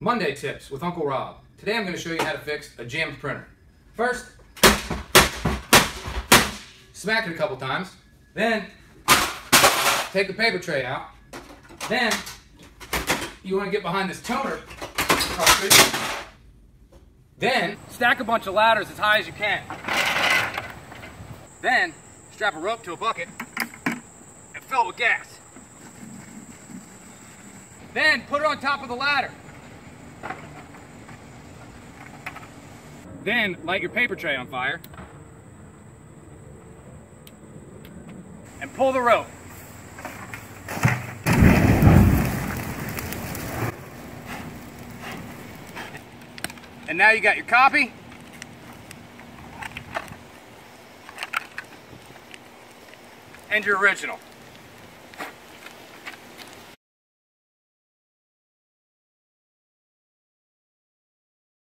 Monday tips with Uncle Rob. Today I'm going to show you how to fix a jammed printer. First, smack it a couple times. Then, take the paper tray out. Then, you want to get behind this toner Then, stack a bunch of ladders as high as you can. Then, strap a rope to a bucket and fill it with gas. Then, put it on top of the ladder. Then light your paper tray on fire and pull the rope. And now you got your copy. And your original.